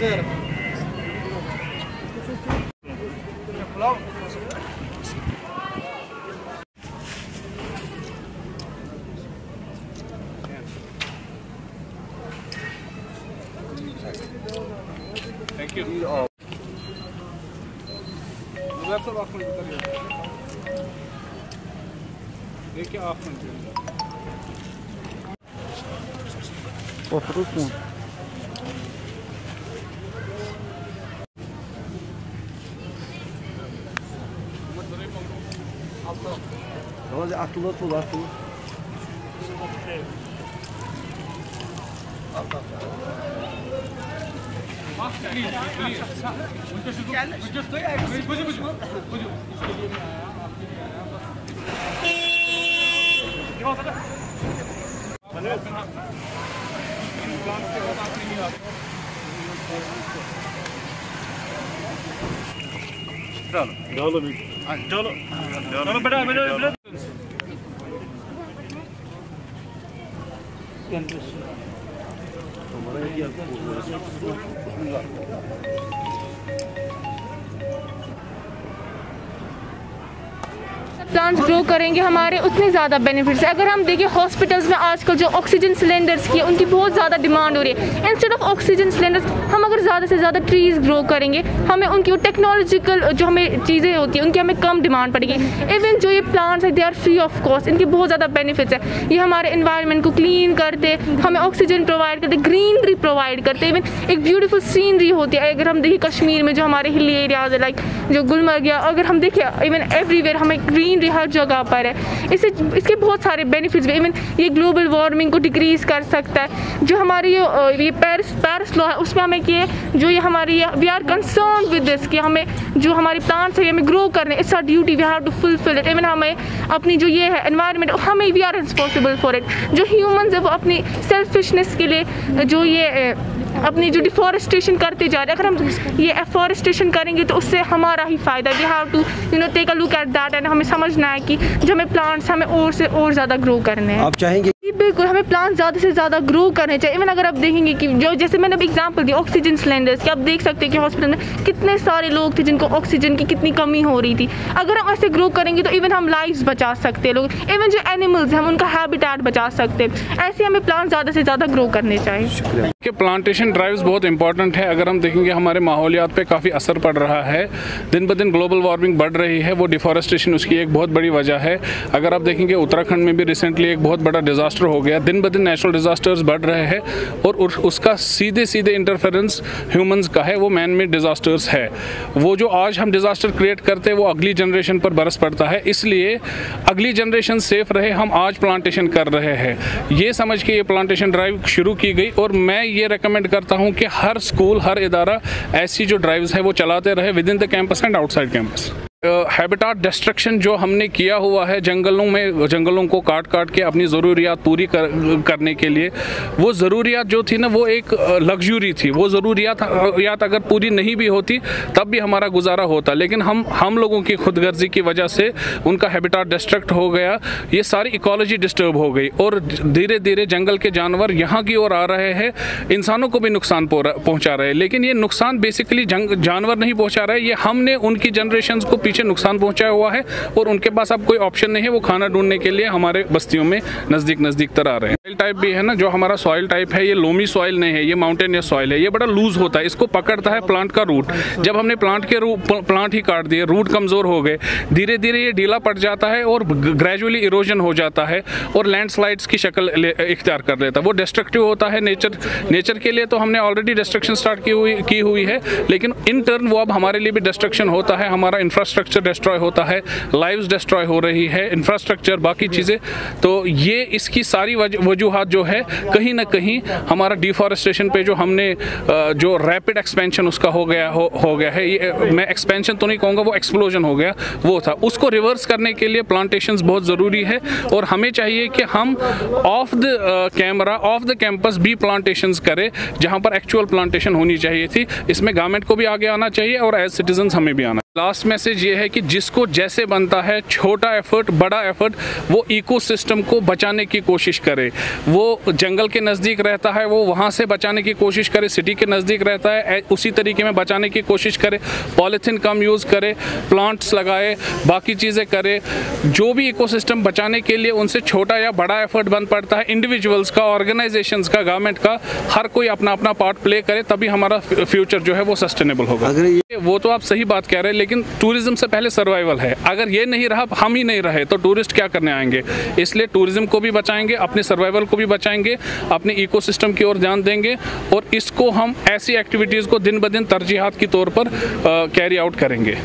Thank you. उधर सब आप मिनट करिए देखिए आप minute Oturur mu? Hadi atıl atıl atıl. Dağılın. Dağılın. Cholo. Cholo, espera, espera, espera. Plants grow करेंगे, हमारे उतने ज़्यादा बेनिफिट्स है। अगर हम देखें हॉस्पिटल्स में आजकल जो ऑक्सीजन सिलेंडर्स की है, उनकी बहुत ज़्यादा डिमांड हो रही है। इंस्टेड ऑफ़ ऑक्सीजन सिलेंडर्स हम अगर ज़्यादा से ज़्यादा ट्रीज़ ग्रो करेंगे, हमें उनकी टेक्नोलॉजिकल जो हमें चीज़ें होती हैं, उनकी हमें कम डिमांड पड़ेगी। इवन जो ये प्लांट्स हैं they are free of cost इनके बहुत ज़्यादा बेनिफिट्स है। ये हमारे इन्वायरमेंट को क्लीन करते, हमें ऑक्सीजन प्रोवाइड करते ग्रीनरी प्रोवाइड करते। इवन एक ब्यूटीफुल सीनरी होती है। अगर हम देखिए कश्मीर में जो हमारे हिली एरियाज़ है लाइक जो गुलमर्ग या अगर हम देखें इवन एवरीवेयर हमें ग्रीनरी हर जगह पर है। इससे, इसके बहुत सारे बेनिफिट्स भी इवन ये ग्लोबल वार्मिंग को डिक्रीज कर सकता है। जो हमारी ये पेरिस पेरिस लॉ है, उसमें हमें किए जो ये हमारी we are concern with this कि हमें, जो हमारी प्लांट्स है हमें ग्रो करने it's our duty we have to fulfil it even हमें अपनी जो ये है एनवायरनमेंट हमें we are responsible for it जो ह्यूमंस है, वो अपनी सेल्फिशनेस के लिए, जो ये अपनी जो डिफॉरेस्टेशन करते जा रहे हैं। अगर हम ये एफॉरेस्टेशन करेंगे तो उससे हमारा ही फ़ायदा we have to you know take a look at that and हमें समझना है कि जो हमें प्लांट्स हमें और से और ज़्यादा ग्रो करने हैं। आप चाहेंगे बिल्कुल, हमें प्लांट ज़्यादा से ज़्यादा ग्रो करने चाहिए। इवन अगर आप देखेंगे कि जो, जैसे मैंने अभी एग्जांपल दी ऑक्सीजन सिलेंडर्स कि आप देख सकते हैं कि हॉस्पिटल में कितने सारे लोग थे जिनको ऑक्सीजन की कितनी कमी हो रही थी। अगर हम ऐसे ग्रो करेंगे तो इवन हम लाइव्स बचा सकते हैं लोग। इवन जो एनिमल्स हैं, हम उनका हैबिटेट बचा सकते हैं। ऐसे हमें प्लांट ज़्यादा से ज़्यादा ग्रो करने चाहिए। कि प्लांटेशन ड्राइव्स बहुत इंपॉर्टेंट है। अगर हम देखेंगे, हमारे माहौलियात पे काफ़ी असर पड़ रहा है। दिन ब दिन ग्लोबल वार्मिंग बढ़ रही है। वो डिफॉरेस्टेशन उसकी एक बहुत बड़ी वजह है। अगर आप देखेंगे, उत्तराखंड में भी रिसेंटली एक बहुत बड़ा डिज़ास्टर हो गया। दिन ब दिन नेचुरल डिज़ास्टर्स बढ़ रहे हैं और उसका सीधे सीधे इंटरफेरेंस ह्यूमंस का है। वो मैन मेड डिज़ास्टर्स है। वो जो आज हम डिज़ास्टर क्रिएट करते हैं, वो अगली जनरेशन पर बरस पड़ता है। इसलिए अगली जनरेशन सेफ़ रहे, हम आज प्लांटेशन कर रहे हैं। ये समझ के ये प्लांटेशन ड्राइव शुरू की गई और मैं ये रिकमेंड करता हूँ कि हर स्कूल हर इदारा ऐसी जो ड्राइव्स है, वो चलाते रहे within the campus and outside campus habitat uh, destruction जो हमने किया हुआ है जंगलों में जंगलों को काट काट के अपनी ज़रूरियात पूरी कर, करने के लिए वो ज़रूरियात जो थी ना वो एक लग्जरी थी। वो ज़रूरियात यात अगर पूरी नहीं भी होती तब भी हमारा गुजारा होता। लेकिन हम हम लोगों की खुदगर्जी की वजह से उनका हैबिटाट डिस्ट्रक्ट हो गया ये सारी इकोलॉजी डिस्टर्ब हो गई। और धीरे धीरे जंगल के जानवर यहाँ की ओर आ रहे हैं इंसानों को भी नुकसान पहुँचा रहे हैं। लेकिन ये नुकसान बेसिकली जानवर नहीं पहुँचा रहे ये हमने उनकी जनरेशन को पीछे नुकसान पहुँचाया हुआ है और उनके पास अब कोई ऑप्शन नहीं है। वो खाना ढूँढने के लिए हमारे बस्तियों में नज़दीक नज़दीक तर आ रहे हैं। सॉइल टाइप भी है ना, जो हमारा सॉइल टाइप है, ये लोमी सॉइल नहीं है, ये माउंटेनियस सॉइल है, ये बड़ा लूज होता है, इसको पकड़ता है प्लांट का रूट जब हमने प्लांट के प्लांट ही काट दिए रूट कमज़ोर हो गए धीरे धीरे ये ढीला पड़ जाता है और ग्रेजुअली इरोजन हो जाता है और लैंडस्लाइड्स की शक्ल इख्तियार कर लेता है। वो डिस्ट्रक्टिव होता है नेचर नेचर के लिए तो हमने ऑलरेडी डिस्ट्रक्शन स्टार्ट की हुई की हुई है, लेकिन इन टर्न वो अब हमारे लिए भी डिस्ट्रक्शन होता है, हमारा इंफ्रास्ट्रक्चर डिस्ट्रॉय होता है लाइव्स डिस्ट्रॉय हो रही है इंफ्रास्ट्रक्चर बाकी चीज़ें। तो ये इसकी सारी वजूहत जो है कहीं ना कहीं हमारा डिफॉरेस्टेशन पे जो हमने जो रैपिड एक्सपेंशन उसका हो गया हो, हो गया है ये मैं एक्सपेंशन तो नहीं कहूँगा वो एक्सप्लोजन हो गया वो था। उसको रिवर्स करने के लिए प्लांटेशन बहुत ज़रूरी है और हमें चाहिए कि हम off the camera off the campus भी प्लांटेशन करें जहाँ पर एक्चुअल प्लांटेशन होनी चाहिए थी। इसमें गवर्नमेंट को भी आगे आना चाहिए और एज सिटीजन हमें भी आना लास्ट मैसेज ये है कि जिसको जैसे बनता है छोटा एफर्ट बड़ा एफर्ट वो इकोसिस्टम को बचाने की कोशिश करे। वो जंगल के नज़दीक रहता है वो वहाँ से बचाने की कोशिश करे सिटी के नज़दीक रहता है उसी तरीके में बचाने की कोशिश करे पॉलीथीन कम यूज़ करे प्लांट्स लगाए बाकी चीज़ें करे। जो भी इकोसिस्टम बचाने के लिए उनसे छोटा या बड़ा एफर्ट बन पड़ता है इंडिविजुअल्स का ऑर्गेनाइजेशन का गवर्नमेंट का हर कोई अपना अपना पार्ट प्ले करे तभी हमारा फ्यूचर जो है वो सस्टेनेबल होगा। अगर ये वो तो आप सही बात कह रहे हैं लेकिन टूरिज़्म से पहले सर्वाइवल है। अगर ये नहीं रहा हम ही नहीं रहे तो टूरिस्ट क्या करने आएँगे? इसलिए टूरिज़्म को भी बचाएँगे, अपने सर्वाइवल को भी बचाएँगे, अपने इकोसिस्टम की ओर ध्यान देंगे और इसको हम ऐसी एक्टिविटीज़ को दिन ब दिन तरजीहत के तौर पर कैरी आउट करेंगे।